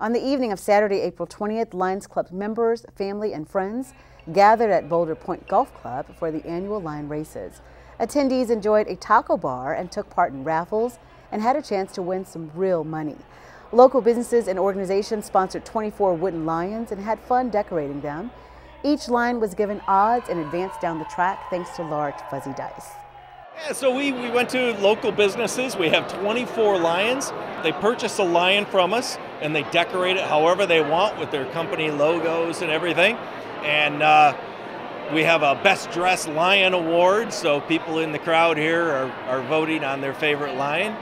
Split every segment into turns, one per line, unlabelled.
On the evening of Saturday, April 20th, Lions Club members, family, and friends gathered at Boulder Pointe Golf Club for the annual Lion races. Attendees enjoyed a taco bar and took part in raffles and had a chance to win some real money. Local businesses and organizations sponsored 24 wooden lions and had fun decorating them. Each lion was given odds and advanced down the track thanks to large fuzzy dice.
Yeah, so we, we went to local businesses. We have 24 lions. They purchase a lion from us and they decorate it however they want with their company logos and everything. And uh, we have a Best Dressed Lion Award, so people in the crowd here are, are voting on their favorite lion.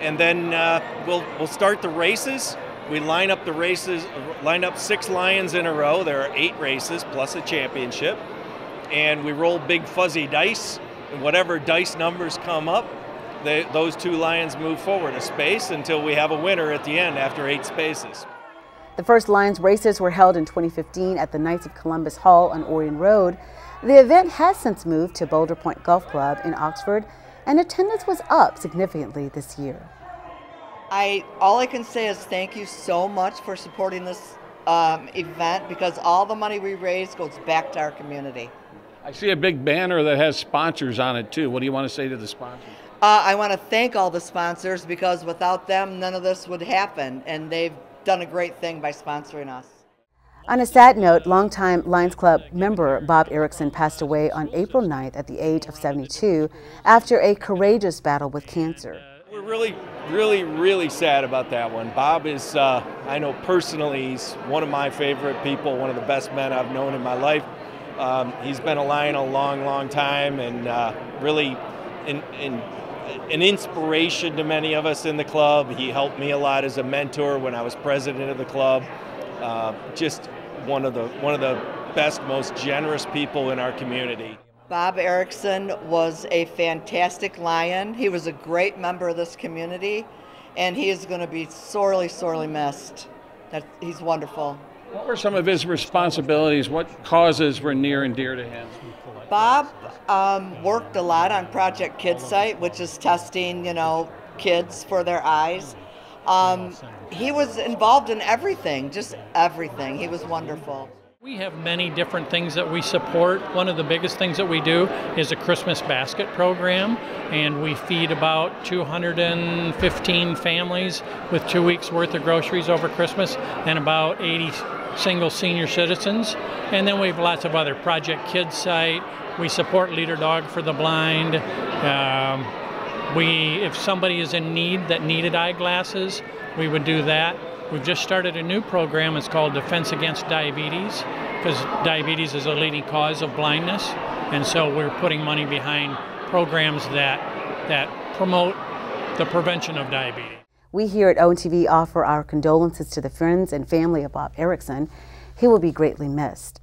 And then uh, we'll, we'll start the races. We line up the races, line up six lions in a row. There are eight races plus a championship. And we roll big fuzzy dice and whatever dice numbers come up, they, those two lions move forward a space until we have a winner at the end after eight spaces.
The first Lions races were held in 2015 at the Knights of Columbus Hall on Orion Road. The event has since moved to Boulder Pointe Golf Club in Oxford, and attendance was up significantly this year.
I all I can say is thank you so much for supporting this um, event because all the money we raise goes back to our community.
I see a big banner that has sponsors on it too. What do you want to say to the sponsors?
Uh, I want to thank all the sponsors because without them, none of this would happen, and they've done a great thing by sponsoring us.
On a sad note, longtime Lions Club member Bob Erickson passed away on April 9th at the age of 72 after a courageous battle with cancer.
We're really, really, really sad about that one. Bob is, uh, I know personally, he's one of my favorite people, one of the best men I've known in my life. Um, he's been a Lion a long, long time and uh, really in, in, an inspiration to many of us in the club. He helped me a lot as a mentor when I was president of the club. Uh, just one of the one of the best, most generous people in our community.
Bob Erickson was a fantastic Lion. He was a great member of this community, and he is going to be sorely, sorely missed. That, he's wonderful.
What were some of his responsibilities? What causes were near and dear to him?
Bob um, worked a lot on Project KidSight, which is testing, you know, kids for their eyes. Um, he was involved in everything, just everything. He was wonderful.
We have many different things that we support. One of the biggest things that we do is a Christmas basket program, and we feed about 215 families with two weeks worth of groceries over Christmas and about 80 single senior citizens. And then we have lots of other Project KidSight. We support Leader Dog for the Blind. Um, we, if somebody is in need that needed eyeglasses, we would do that. We've just started a new program. It's called Defense Against Diabetes, because diabetes is a leading cause of blindness, and so we're putting money behind programs that that promote the prevention of diabetes.
We here at ONTV offer our condolences to the friends and family of Bob Erickson. He will be greatly missed.